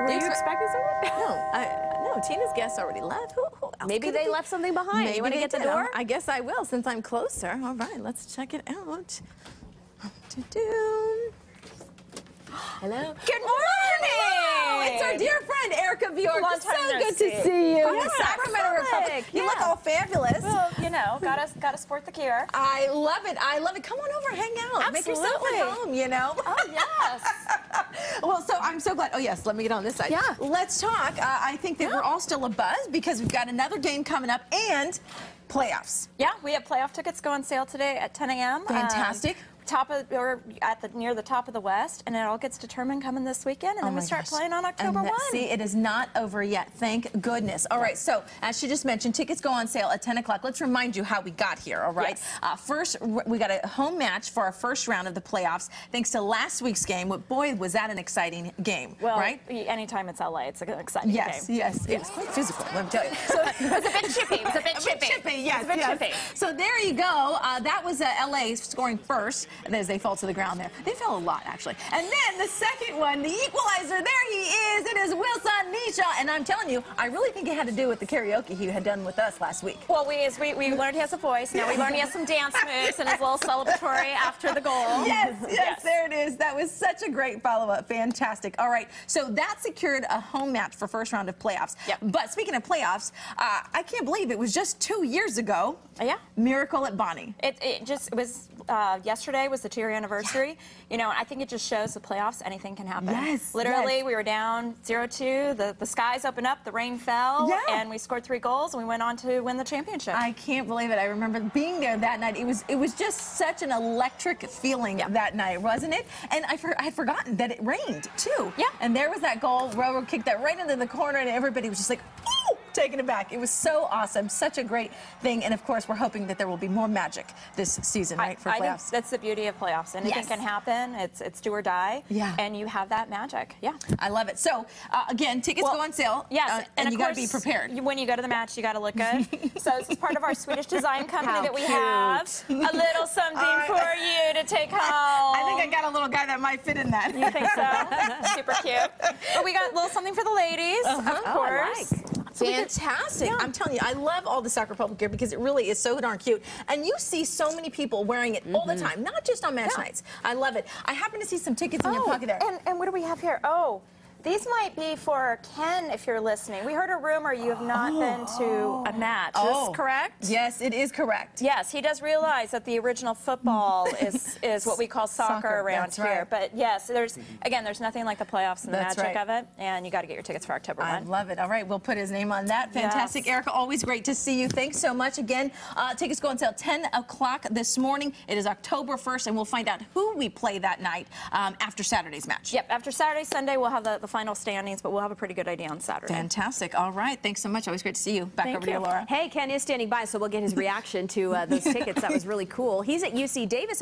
Were you for- expecting someone? No, I, no. Tina's guests already left. Who, who Maybe they be? left something behind. Maybe you want to get the door? I guess I will since I'm closer. All right, let's check it out. Do-do. Hello. Good oh, morning! It's our dear friend Erika Bjork. Long time so no good see. to see you. From From the Sacramento Republic. You look all fabulous. Well, you know, gotta gotta sport the cure. I love it. I love it. Come on over, hang out. Absolutely. Make yourself at home, you know? Oh yes. well, so I'm so glad. Oh, yes, let me get on this side. Yeah. Let's talk. Uh, I think that we're all still a buzz because we've got another game coming up and playoffs. yeah, we have playoff tickets go on sale today at 10 a.m. Fantastic. Um, top of or at the near the top of the West, and it all gets determined coming this weekend, and Oh then we start gosh. playing on October And that- 1. See, it is not over yet. Thank goodness. All right, so as she just mentioned, tickets go on sale at 10 o'clock. Let's remind you how we got here, all right? Yes. Uh, first, we got a home match for our first round of the playoffs, thanks to last week's game. Boy, was that an exciting game, well, right? anytime it's LA, it's an exciting Yes, game. yes, it was quite physical. Let me tell you. So It was a bit chippy. It was a bit A bit chippy. chippy, yes, It was a bit yes. chippy. So there you go. Uh, that was uh, LA scoring first as they fall to the ground there. They fell a lot, actually. And then the second one, the equalizer, there he is. It is Wilson Nisha. And I'm telling you, I really think it had to do with the karaoke he had done with us last week. Well, we, as we we learned he has a voice. Now we learned he has some dance moves and his little celebratory after the goal. Yes, yes, there it is. That was such a great follow-up. Fantastic. All right, so that secured a home match for first round of playoffs. Yep. But speaking of playoffs, uh, I can't believe it was just two years ago. Yeah. Miracle at Bonney. It, it just it was uh, yesterday was the two year anniversary. You know, I think it just shows the playoffs anything can happen. Yes, Literally, yes. we were down 0-2. The the skies opened up, the rain fell, Yeah. and we scored three goals, and we went on to win the championship. I can't believe it. I remember being there that night. It was it was just such an electric feeling Yeah. that night, wasn't it? And I for, I had forgotten that it rained too. Yeah. And there was that goal. Robo kicked that right into the corner, and everybody was just like, "Ooh!" Taking it back. It was so awesome, such a great thing. And of course, we're hoping that there will be more magic this season, right, for I playoffs. that's the beauty of playoffs. Anything Yes. can happen. It's it's do or die. Yeah. And you have that magic. Yeah. I love it. So uh, again, tickets Well, go on sale. Yes, uh, and, of you got to be prepared. you- when you go to the match, you got to look good. so this is part of our Swedish design company How that we cute. have. A little something I- for you to take home. I think I got a little guy that might fit in that. You think so? Super cute. But we got a little something for the ladies, of Oh, course. like. Fantastic. I'm telling you, I love all the Sac Republic gear because it really is so darn cute. And you see so many people wearing it all the mm-hmm. time, not just on match Yeah. nights. I love it. I happen to see some tickets in your oh, pocket there. And, and what do we have here? Oh, these might be for Ken if you're listening. We heard a rumor you have not been to a match. Is Oh. this correct? Yes, it is correct. Yes, he does realize that the original football is is what we call soccer, Soccer, around here. right. But yes, there's again, there's nothing like the playoffs and the That's magic right. of it, and you got to get your tickets for October I love it. All right, we'll put his name on that. Fantastic. Yes. Erika, always great to see you. Thanks so much again. Uh, tickets go on sale 10 o'clock this morning. It is October 1st, and we'll find out who we play that night um, after Saturday's match. Yep. After Saturday, Sunday, we'll have the, the final standings, but we'll have a pretty good idea on Saturday. Fantastic. All right. Thanks so much. Always great to see you. Back Thank over to you, you. Laura. Hey, Ken is standing by, so we'll get his reaction to uh, those tickets. That was really cool. He's at UC Davis.